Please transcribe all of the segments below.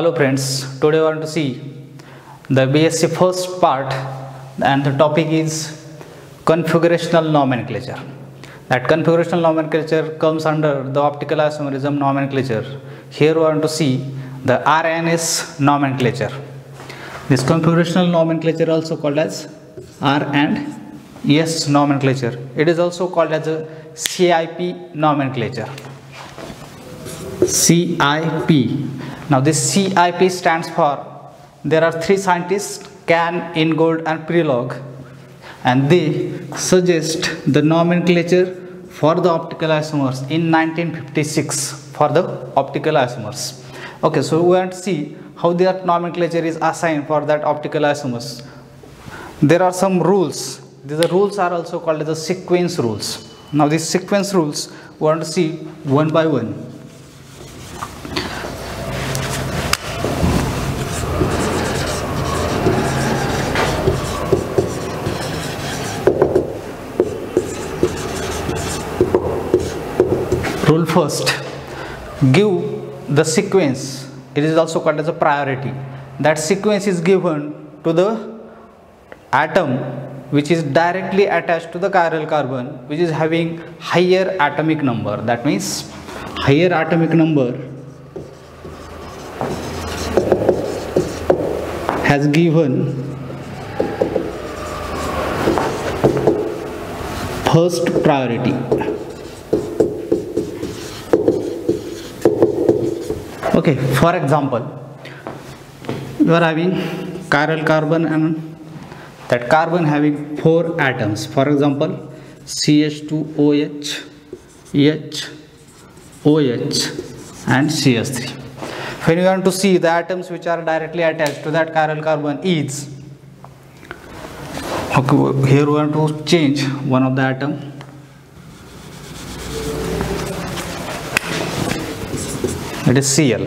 Hello friends, today we want to see the BSc first part and the topic is configurational nomenclature. That configurational nomenclature comes under the optical isomerism nomenclature. Here we want to see the RNS nomenclature. This configurational nomenclature also called as R and S nomenclature. It is also called as a CIP nomenclature. CIP. Now this CIP stands for there are three scientists Cahn, Ingold and Prelog and they suggest the nomenclature for the optical isomers in 1956 for the optical isomers. Okay, so we want to see how that nomenclature is assigned for that optical isomers. There are some rules. These rules are also called the sequence rules. Now these sequence rules we want to see one by one. First. Give the sequence. It is also called as a priority. That sequence is given to the atom which is directly attached to the chiral carbon which is having higher atomic number. That means higher atomic number has given first priority okay for example you are having chiral carbon and that carbon having four atoms. For example ch2oh h oh and ch3 when you want to see the atoms which are directly attached to that chiral carbon is okay here we want to change one of the atom it is Cl.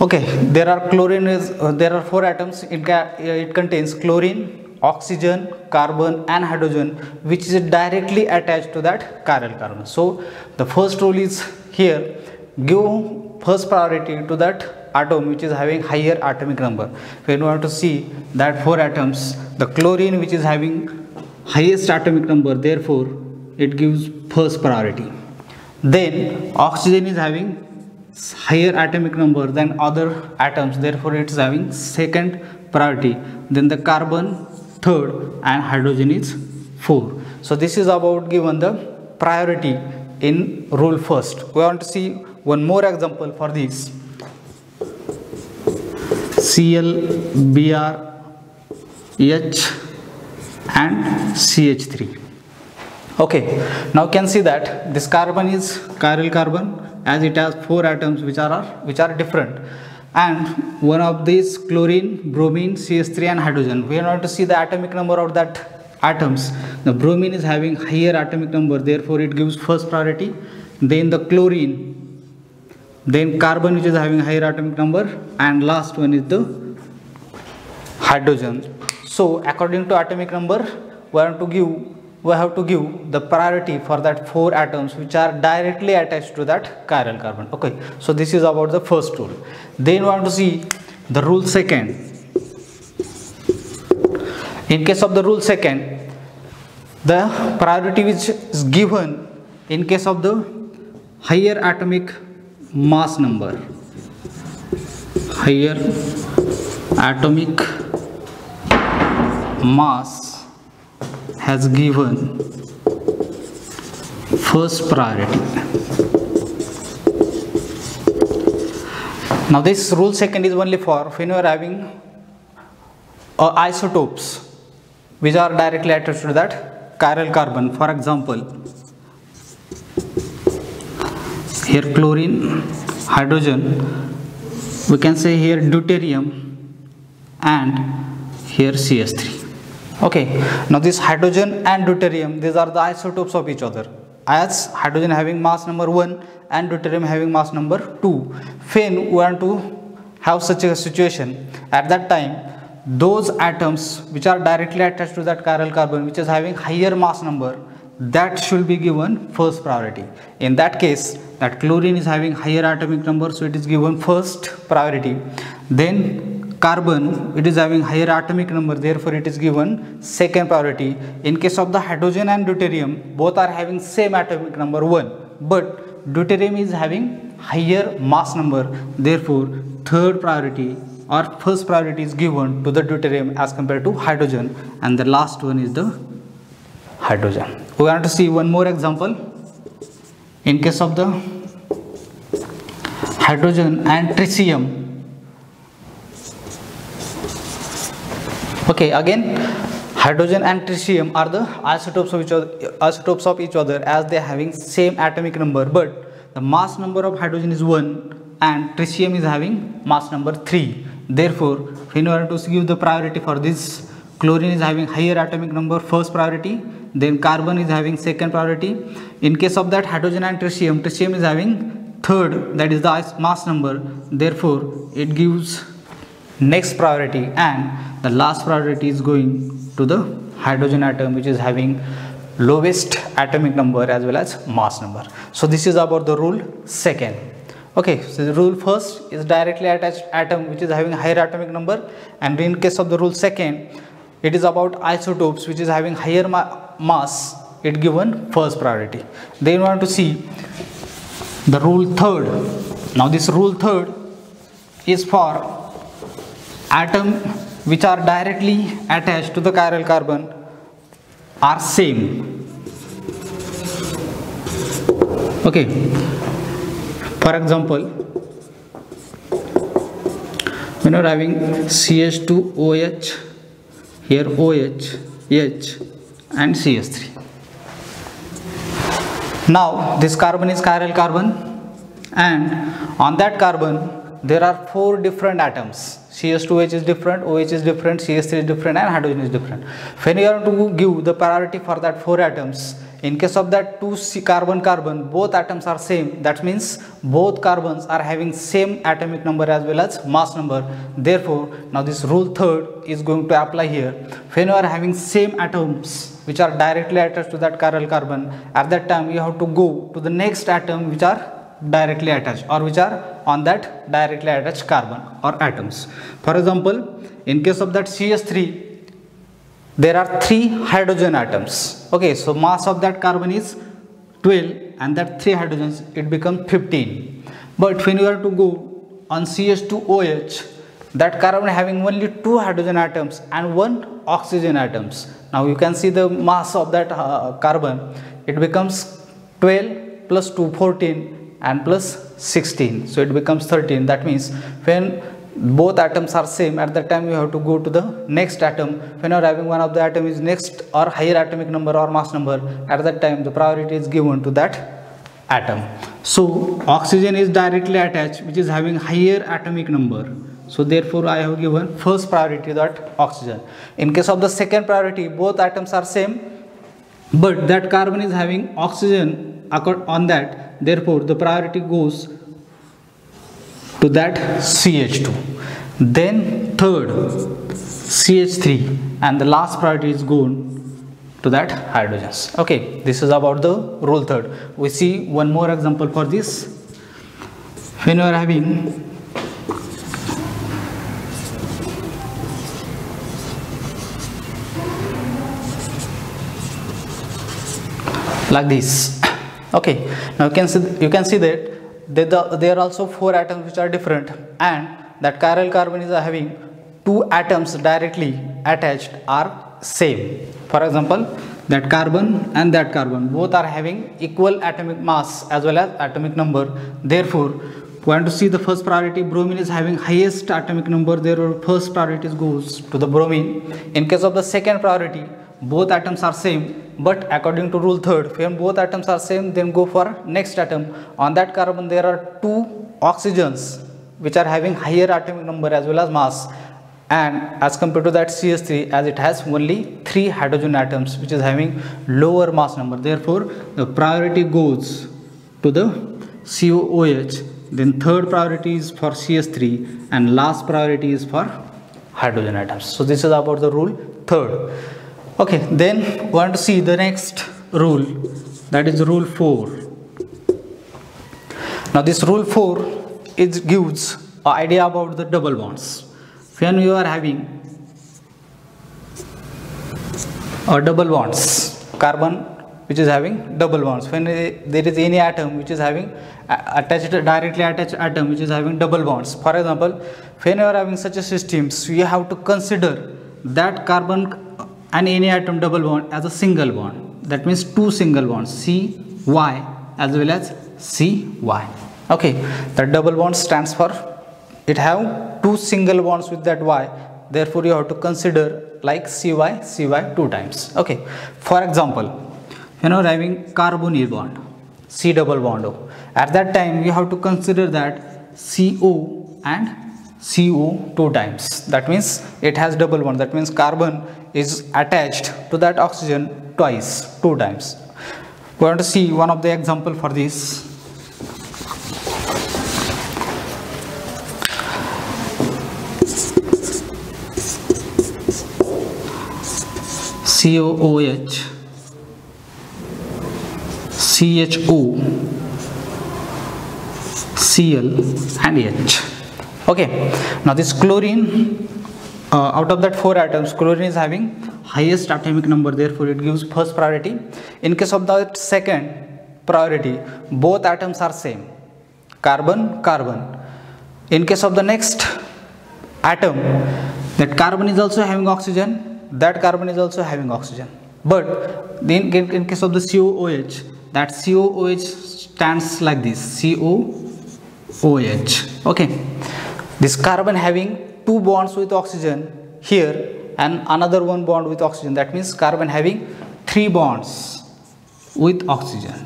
Okay, there are chlorine is uh, there are four atoms. It, uh, it contains chlorine, oxygen, carbon, and hydrogen, which is directly attached to that chiral carbon. So the first rule is here: give first priority to that atom which is having higher atomic number. When you want to see that four atoms, the chlorine which is having highest atomic number, therefore it gives first priority. Then oxygen is having higher atomic number than other atoms therefore it is having second priority. Then the carbon third and hydrogen is 4 so this is about given the priority in rule first. We want to see one more example for this. Cl br h and ch3 okay now you can see that this carbon is chiral carbon as it has four atoms which are which are different. And one of these chlorine bromine ch3 and hydrogen. We are going to see the atomic number of that atoms. The bromine is having higher atomic number therefore it gives first priority. Then the chlorine. Then carbon which is having higher atomic number. And last one is the hydrogen. So according to atomic number we want to give we have to give the priority for that four atoms which are directly attached to that chiral carbon. Okay so this is about the first rule. Then we want to see the rule second. In case of the rule second the priority which is given in case of the higher atomic mass number higher atomic mass has given first priority. Now this rule second is only for when you are having uh, isotopes which are directly attached to that chiral carbon. For example, here chlorine, hydrogen, we can say here deuterium and here CH3 okay now this hydrogen and deuterium these are the isotopes of each other. As hydrogen having mass number 1 and deuterium having mass number 2 when we want to have such a situation. At that time those atoms which are directly attached to that chiral carbon which is having higher mass number that should be given first priority. In that case that chlorine is having higher atomic number so it is given first priority. Then carbon it is having higher atomic number therefore it is given second priority. In case of the hydrogen and deuterium both are having same atomic number 1 but deuterium is having higher mass number therefore third priority or first priority is given to the deuterium as compared to hydrogen and the last one is the hydrogen. We want to see one more example. In case of the hydrogen and tritium okay again hydrogen and tritium are the isotopes of each other isotopes of each other as they are having same atomic number but the mass number of hydrogen is 1 and tritium is having mass number 3 therefore you are to give the priority for this chlorine is having higher atomic number first priority then carbon is having second priority. In case of that hydrogen and tritium tritium is having third that is the mass number. Therefore it gives next priority and the last priority is going to the hydrogen atom which is having lowest atomic number as well as mass number. So this is about the rule second. Okay so the rule first is directly attached atom which is having higher atomic number. And in case of the rule second it is about isotopes which is having higher ma mass it given first priority. Then we want to see the rule third. Now this rule third is for atom which are directly attached to the chiral carbon are same. Okay. For example you are having CH2OH here OH H and CH3 now this carbon is chiral carbon and on that carbon there are four different atoms CH2H is different, OH is different, CH3 is different and hydrogen is different. When you are to give the priority for that 4 atoms, in case of that 2 C carbon carbon, both atoms are same. That means both carbons are having same atomic number as well as mass number. Therefore, now this rule third is going to apply here. When you are having same atoms which are directly attached to that chiral carbon, at that time you have to go to the next atom which are directly attached or which are on that directly attached carbon or atoms. For example, in case of that CH3, there are three hydrogen atoms. Okay, so mass of that carbon is 12 and that three hydrogens it becomes 15. But when you are to go on CH2OH, that carbon having only two hydrogen atoms and one oxygen atoms. Now you can see the mass of that uh, carbon. It becomes 12 plus 2, 14 and plus 16 so it becomes 13 that means when both atoms are same at that time you have to go to the next atom. When you are having one of the atom is next or higher atomic number or mass number at that time the priority is given to that atom. So oxygen is directly attached which is having higher atomic number. So therefore i have given first priority that oxygen. In case of the second priority both atoms are same but that carbon is having oxygen on that therefore the priority goes to that CH2 then third CH3 and the last priority is going to that hydrogens. Okay this is about the rule third. We see one more example for this. When you are having like this okay now you can see you can see that there, the, there are also four atoms which are different and that chiral carbon is having two atoms directly attached are same. For example that carbon and that carbon both are having equal atomic mass as well as atomic number. Therefore want to see the first priority bromine is having highest atomic number. Therefore first priority goes to the bromine. In case of the second priority both atoms are same but according to rule third when both atoms are same then go for next atom. On that carbon there are two oxygens which are having higher atomic number as well as mass. And as compared to that CH3 as it has only three hydrogen atoms which is having lower mass number. Therefore the priority goes to the COOH then third priority is for CH3 and last priority is for hydrogen atoms. So this is about the rule third okay then we want to see the next rule. That is rule 4 now this rule 4 it gives an idea about the double bonds. When you are having a double bonds carbon which is having double bonds. When there is any atom which is having attached directly attached atom which is having double bonds. For example when you are having such a systems you have to consider that carbon and any atom double bond as a single bond. That means two single bonds c y as well as c y. Okay the double bond stands for it have two single bonds with that y. Therefore you have to consider like cy cy two times. Okay for example you know having carbonyl bond c double bond o. At that time you have to consider that co and co two times. That means it has double bond. That means carbon is attached to that oxygen twice two times. We want to see one of the example for this. COOH, CHO, Cl and H. Okay, now this chlorine, uh, out of that four atoms, chlorine is having highest atomic number, therefore it gives first priority. In case of the second priority, both atoms are same, carbon, carbon. In case of the next atom, that carbon is also having oxygen, that carbon is also having oxygen. But then in, in case of the COOH that COOH stands like this. COOH okay this carbon having two bonds with oxygen here and another one bond with oxygen. That means carbon having three bonds with oxygen.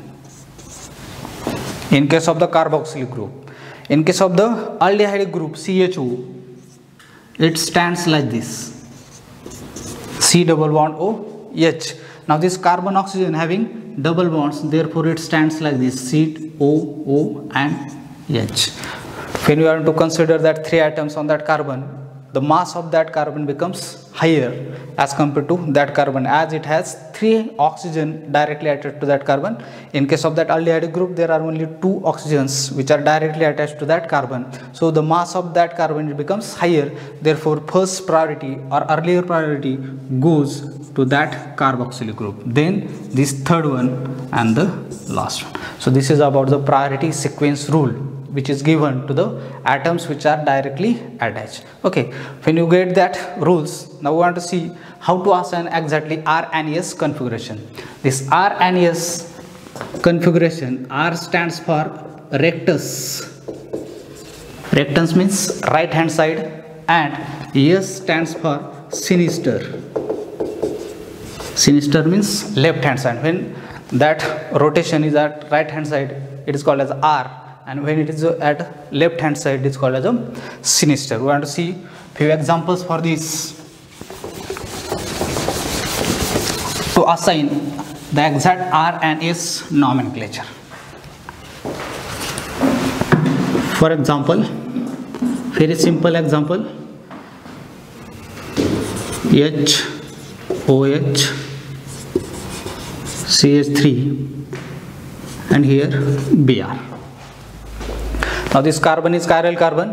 In case of the carboxylic group. In case of the aldehyde group CHO it stands like this. C double bond O H. Now this carbon oxygen having double bonds therefore it stands like this. C O O and H. When you are to consider that three atoms on that carbon the mass of that carbon becomes higher as compared to that carbon as it has three oxygen directly attached to that carbon. In case of that aldehyde group there are only two oxygens which are directly attached to that carbon. So the mass of that carbon becomes higher therefore first priority or earlier priority goes to that carboxylic group then this third one and the last one. So this is about the priority sequence rule which is given to the atoms which are directly attached. Okay when you get that rules now we want to see how to assign exactly RNAS configuration. This RNAS configuration R stands for rectus. Rectus means right hand side and S stands for sinister. Sinister means left hand side. When that rotation is at right hand side it is called as R and when it is at left hand side it is called as a sinister. We want to see few examples for this. To assign the exact R and S nomenclature. For example very simple example. H OH CH3 and here Br now this carbon is chiral carbon.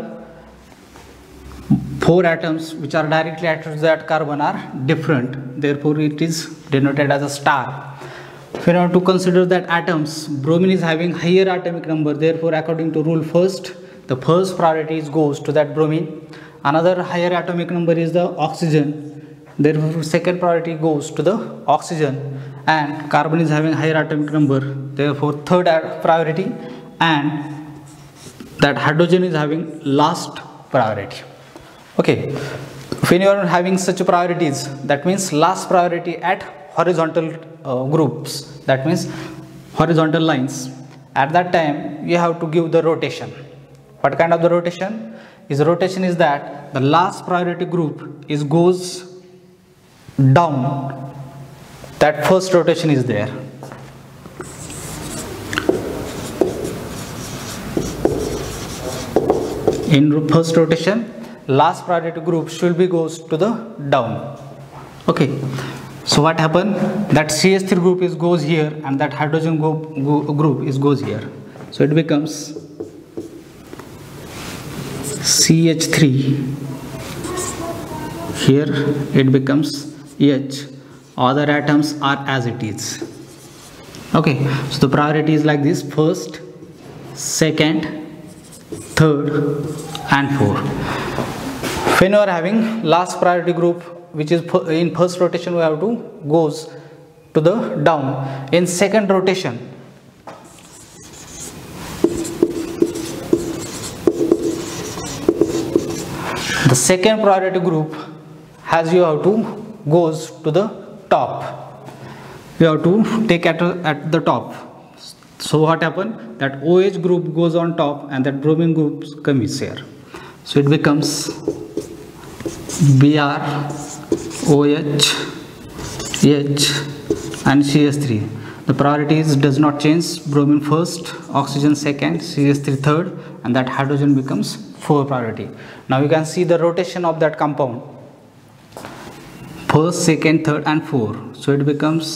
Four atoms which are directly attached to that carbon are different. Therefore it is denoted as a star. If we want to consider that atoms, bromine is having higher atomic number. Therefore according to rule first, the first priority goes to that bromine. Another higher atomic number is the oxygen. Therefore second priority goes to the oxygen and carbon is having higher atomic number. Therefore third priority and that hydrogen is having last priority. Okay. When you are having such priorities that means last priority at horizontal uh, groups. That means horizontal lines. At that time you have to give the rotation. What kind of the rotation? Is rotation is that the last priority group is goes down. That first rotation is there in first rotation last priority group should be goes to the down. Okay. So what happened? That ch3 group is goes here and that hydrogen group, group is goes here. So it becomes ch3 here it becomes h. Other atoms are as it is. Okay. So the priority is like this. First second third and fourth. When you are having last priority group which is in first rotation we have to goes to the down. In second rotation the second priority group has you have to goes to the top. You have to take at, at the top so what happened? That OH group goes on top and that bromine group comes here. So it becomes Br OH H and CH3 the priorities does not change. Bromine first oxygen second CH3 third and that hydrogen becomes 4 priority. Now you can see the rotation of that compound. First second third and 4 so it becomes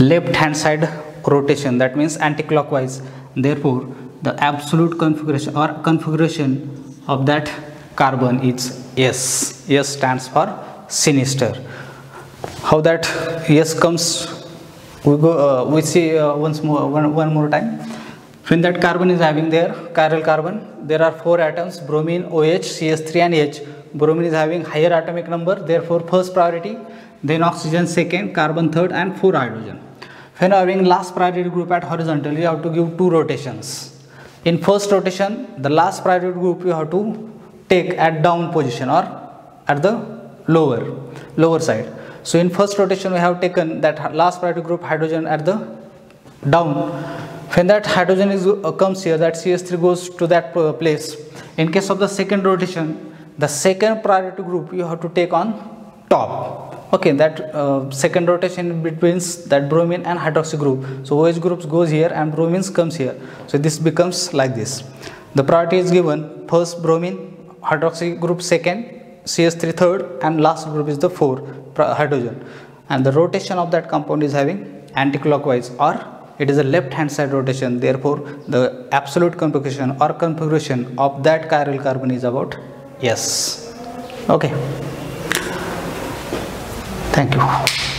left hand side rotation that means anti-clockwise. Therefore the absolute configuration or configuration of that carbon is S. S stands for sinister. How that S comes we go uh, we see uh, once more one, one more time. When that carbon is having there chiral carbon there are four atoms bromine OH CS3 and H. Bromine is having higher atomic number therefore first priority then oxygen second carbon third and four hydrogen when having last priority group at horizontal you have to give two rotations. In first rotation the last priority group you have to take at down position or at the lower lower side. So in first rotation we have taken that last priority group hydrogen at the down. When that hydrogen is uh, comes here that ch3 goes to that uh, place. In case of the second rotation the second priority group you have to take on top okay that uh, second rotation between that bromine and hydroxy group. So OH groups goes here and bromines comes here. So this becomes like this. The priority is given. First bromine hydroxy group second CH3 third and last group is the 4 hydrogen. And the rotation of that compound is having anti-clockwise or it is a left hand side rotation. Therefore the absolute configuration or configuration of that chiral carbon is about yes okay Thank you.